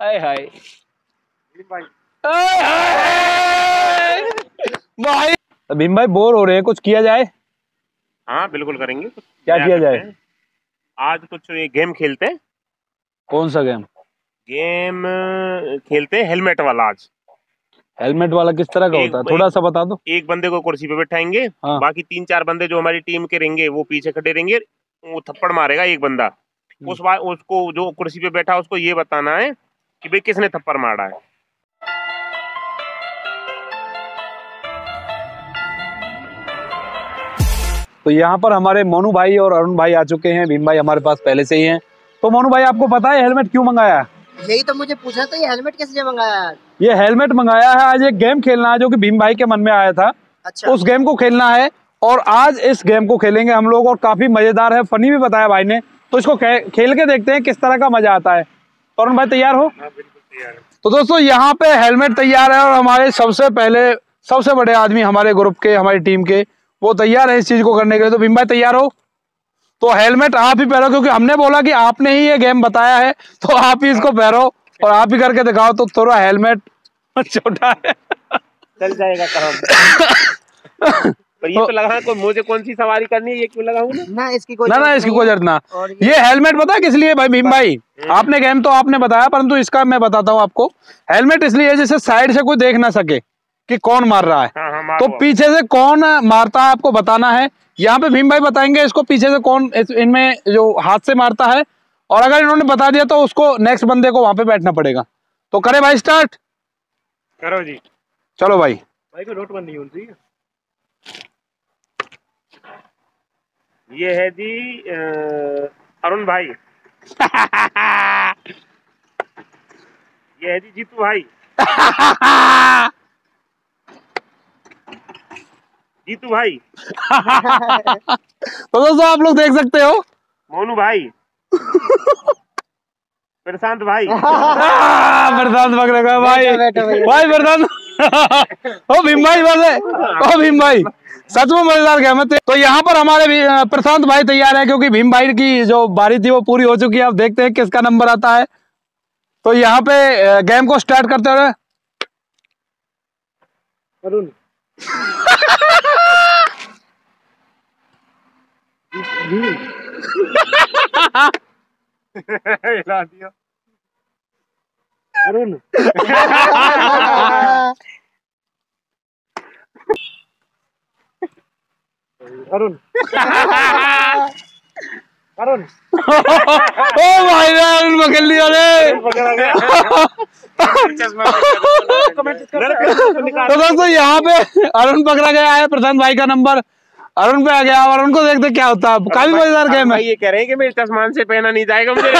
हाय हाय भाई हाय हाय भाई। भीम भाई बोर हो रहे हैं कुछ किया जाए? हाँ बिल्कुल करेंगे। क्या किया जाए? आज कुछ ये गेम खेलते हैं। कौन सा गेम? गेम खेलते हैं हेलमेट वाला आज। हेलमेट वाला किस तरह का होता है? थोड़ा सा बता दो। एक बंदे को कुर्सी पे बैठाएँगे हाँ। बाकी तीन चार बंदे जो हमारी टीम के रहेंगे वो पीछे खड़े रहेंगे वो थप्पड़ मारेगा एक बंदा। हम्म। उस उसको जो कुर्सी पे बैठा उसको ये बताना है कि भाई किसने थप्पड़ मारा है? तो यहाँ पर हमारे मोनू भाई और अरुण भाई आ चुके हैं। भीम भाई हमारे पास पहले से ही हैं। तो मोनू भाई आपको पता है हेलमेट क्यों मंगाया? यही तो मुझे पूछना था ये हेलमेट कैसे मंगाया? ये हेलमेट मंगाया है आज एक गेम खेलना है जो कि भीम भाई के मन में आया था। अच्छा। उस गेम को खेलना है और आज इस गेम को खेलेंगे हम लोग और काफ़ी मज़ेदार है फनी भी बताया भाई ने। तो इसको खेल के देखते हैं किस तरह का मज़ा आता है। अरुण भाई तैयार हो? तो दोस्तों यहाँ पे हेलमेट तैयार है और हमारे सबसे पहले सबसे बड़े आदमी हमारे ग्रुप के हमारी टीम के वो तैयार है इस चीज़ को करने के लिए। तो भीम भाई तैयार हो? तो हेलमेट आप ही पहनो क्योंकि हमने बोला कि आपने ही ये गेम बताया है तो आप ही इसको पहनो और आप ही करके दिखाओ तो थोड़ा हेलमेट छोटा है। चल जाएगा पर ये तो लगा कोई मुझे कौन सी सवारी करनी है ये क्यों लगाऊँ ना? ना इसकी कोई ना ना इसकी कोई ज़रूरत ना। ये- ये हेलमेट पता है किस लिए? भाई भीम भाई आपने गेम तो आपने बताया परंतु इसका मैं बताता हूँ आपको। हेलमेट इसलिए है जैसे साइड से कोई देख ना सके कि कौन मार रहा है। हाँ हाँ तो पीछे से कौन मारता है आपको बताना है। यहाँ पे भीम भाई बताएँगे इसको पीछे से कौन इनमें जो हाथ से मारता है। और अगर इन्होंने बता दिया तो उसको नेक्स्ट बंदे को वहाँ पे बैठना पड़ेगा। तो करे भाई स्टार्ट करो जी। चलो भाई। भाई को नोटबंदी होनी चाहिए ये है जी अरुण भाई। ये है जी जीतू भाई। जीतू भाई। तो दोस्तों आप लोग देख सकते हो। मोनू भाई। प्रशांत भाई। प्रशांत भाई। भाई प्रशांत। ओ भीम भाई बस है ओ भीम भाई सच में मज़ेदार गेम है तो यहाँ पर हमारे भी, प्रशांत भाई तैयार है क्योंकि भीम भाई की जो बारी थी वो पूरी हो चुकी है अब देखते हैं किसका नंबर आता है तो यहाँ पे गेम को स्टार्ट करते हुए अरुण अरुण अरुण अरुण ओ भाई ने पकड़ लिया रे पकड़ा गया चश्मा तो दोस्तों यहाँ पे अरुण पकड़ा गया है प्रशांत भाई का नंबर अरुण पे आ गया अब अरुण को देखते क्या होता है। काफ़ी मज़ेदार गेम है। ये कह रहे हैं कि मेरे चश्मान से पहना नहीं जाएगा मुझे।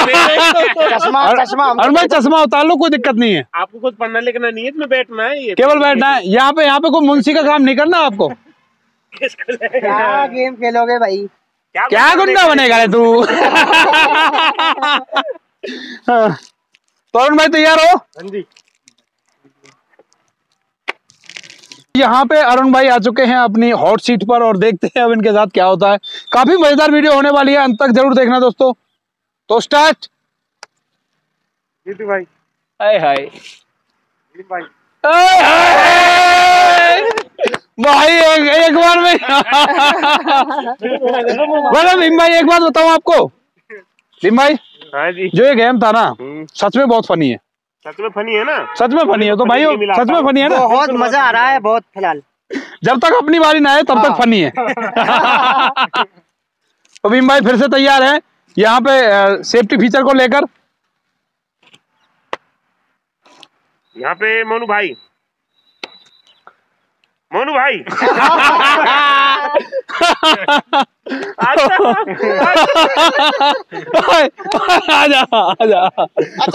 चश्मा चश्मा अरुण भाई चश्मा उतार लो कोई दिक्कत नहीं है। आपको कुछ पढ़ना लिखना नहीं है इसमें बैठना है ये। केवल बैठना है। यहाँ पे यहाँ पे कोई मुंशी का काम नहीं करना आपको। क्या गेम खेलोगे भाई? क्या गुंडा बनेगा रे तू? हाँ। तो अरुण भाई तैयार हो? हाँ जी। यहाँ पे अरुण भाई आ चुके हैं अपनी हॉट सीट पर और देखते हैं अब इनके साथ क्या होता है। काफ़ी मज़ेदार वीडियो होने वाली है अंत तक ज़रूर देखना दोस्तों। तो स्टार्ट जीतू भाई। हाय हाय। भाई। भाई एक, एक बार में बोलो भीम भाई एक बात बताऊँ आपको। भीम भाई हाँ जी। जो ये गेम था ना हम्म, सच में बहुत फनी है। सच में फनी है ना? सच में फनी है तो भाई सच में फनी है ना? बहुत मज़ा आ रहा है बहुत फ़िलहाल। जब तक अपनी बारी ना आए तब तक हाँ। फनी है। तो भीम भाई फिर से तैयार है। यहाँ पे सेफ्टी फीचर को लेकर। यहाँ पे मोनू भाई। मोनू भाई। आजा आजा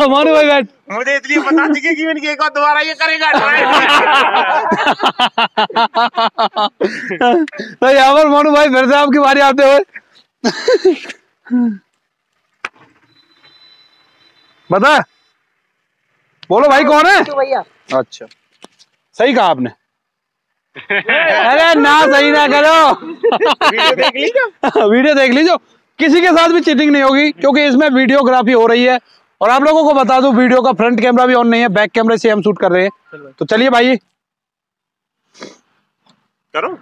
मानो भाई बैठ मुझे इसलिए पता चुकी कि इनकी एक और दोबारा ये करेगा। तो यहाँ पर मोनू भाई फिर से आपकी बारी आते हुए। बता। बोलो भाई कौन है? तो भैया। अच्छा। सही कहा आपने। अरे ना सही ना करो। वीडियो देख लीजिए। वीडियो देख लीजिए। किसी के साथ भी चीटिंग नहीं होगी क्योंकि इसमें वीडियोग्राफी हो रही है। और आप लोगों को बता दूँ वीडियो का फ्रंट कैमरा भी ऑन नहीं है बैक कैमरे से हम शूट कर रहे हैं। तो चलिए भाई। करो।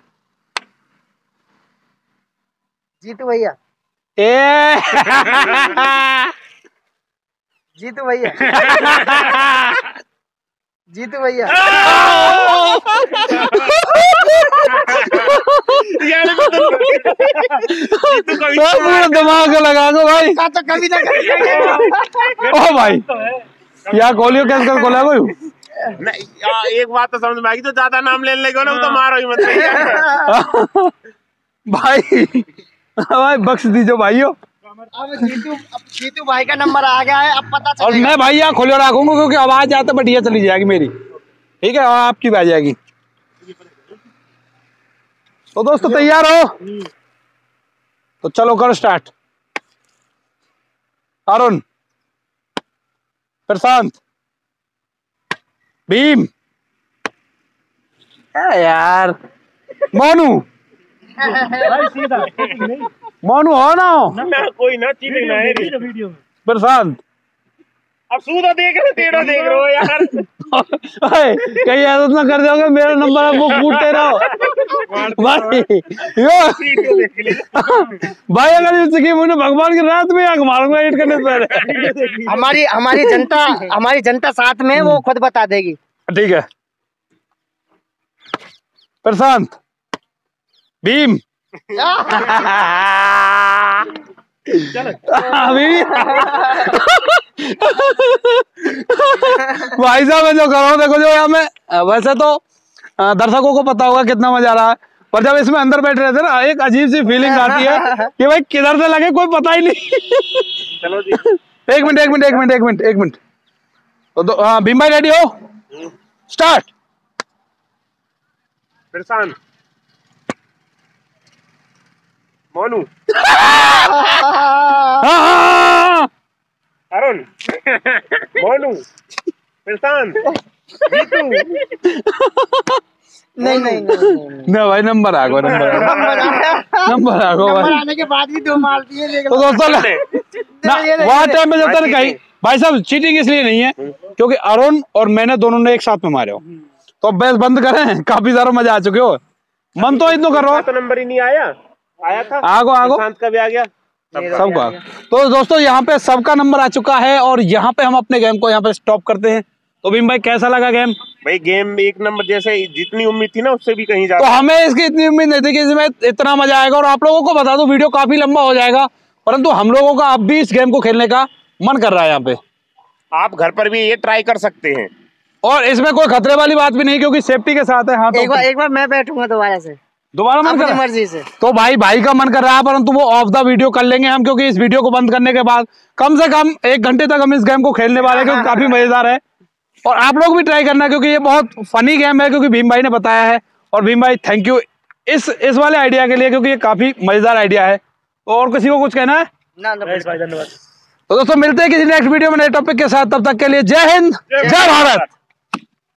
जीतू भैया। ए। जीतू भैया। जीतू भैया। यार ये तो पूरा दिमाग लगा दो भाई। तो कभी ना कभी ओ भाई यहाँ खोलियो कैसे कर खोला कोई? नहीं एक बात तो समझ में आ गई तो ज़्यादा नाम लेने लगे ना तो मारो ही मत। भाई भाई बख्श दीजो भाइयों। अब जीतू अब जीतू भाई का नंबर आ गया है अब पता और मैं भाई यहाँ खोलियो रखूँगा क्योंकि आवाज़ आते बढ़िया चली जाएगी मेरी। ठीक है और आपकी भी आ जाएगी। तो दोस्तों तैयार हो? तो चलो करो स्टार्ट अरुण प्रशांत भीम। यार। मोनू। मोनू हो ना? हो ना कोई ना चीटिंग ना है। प्रशांत। अब सूदा देख रहे तेरा देख रहे हो यार। ओए, कहीं ऐसा ना कर दोगे मेरा नंबर है वो कूटते रहो। भाई यो। भाई अगर इस की मुझे भगवान की रात में आग मारूँगा एडिट करने से पहले। हमारी हमारी जनता हमारी जनता साथ में वो खुद बता देगी। ठीक है। प्रशांत। भीम। अभी भाई साहब मैं जो कर रहा हूँ देखो जो यहाँ में वैसे तो दर्शकों को पता होगा कितना मज़ा आ रहा है पर जब इसमें अंदर बैठ रहे थे ना एक अजीब सी फीलिंग आती है कि भाई किधर से लगे कोई पता ही नहीं। चलो जी। एक मिनट एक मिनट एक मिनट एक मिनट एक मिनट। तो हाँ भीम भाई रेडी हो? स्टार्ट प्रशांत मोनू। अरुण। मोनू। प्रशांत जीतू। नहीं नहीं नहीं, नहीं ना भाई नंबर आ गो नंबर नंबर नंबर आ गो नंबर भाई। आने के बाद भी दो मार दिए तो दोस्तों ना वहाँ टाइम में जब तक कहीं। भाई साहब चीटिंग इसलिए नहीं है क्योंकि अरुण और मैंने दोनों ने एक साथ में मारे हो। तो अब बहस बंद करें काफ़ी सारा मज़ा आ चुके हो। मन तो इतना कर रहा हो। तो नंबर ही नहीं आया। आया था? आगो आगो। का भी आ गया? सबका। तो दोस्तों यहाँ पे सबका नंबर आ चुका है और यहाँ पे हम अपने गेम को यहाँ पे स्टॉप करते हैं। तो भीम भाई कैसा लगा गेम भाई गेम एक नंबर जैसे जितनी उम्मीद थी ना उससे भी कहीं तो हमें इसकी इतनी उम्मीद नहीं थी कि इसमें इतना मज़ा आएगा और आप लोगों को बता दो वीडियो काफ़ी लंबा हो जाएगा। परंतु हम लोगों का अब भी इस गेम को खेलने का मन कर रहा है यहाँ पे। आप घर पर भी ये ट्राई कर सकते हैं। और इसमें कोई खतरे वाली बात भी नहीं क्योंकि सेफ्टी के साथ है हाँ एक बार एक बार मैं बैठूँगा दोबारा से। दोबारा मन कर? मर्ज़ी से। तो भाई भाई का मन कर रहा है परंतु वो ऑफ़ द वीडियो कर लेंगे हम क्योंकि इस वीडियो को बंद करने के बाद कम से कम एक घंटे तक हम इस गेम को खेलने वाले क्योंकि काफ़ी मज़ेदार है। और आप लोग भी ट्राई करना क्योंकि ये बहुत फनी गेम है क्योंकि भीम भाई ने बताया है। और भीम भाई थैंक यू इस इस वाले आइडिया के लिए क्योंकि ये काफ़ी मज़ेदार आइडिया है। तो और किसी को कुछ कहना है? ना ना तो दोस्तों मिलते हैं किसी नेक्स्ट वीडियो में नए टॉपिक के साथ तब तक के लिए जय हिंद जय भारत।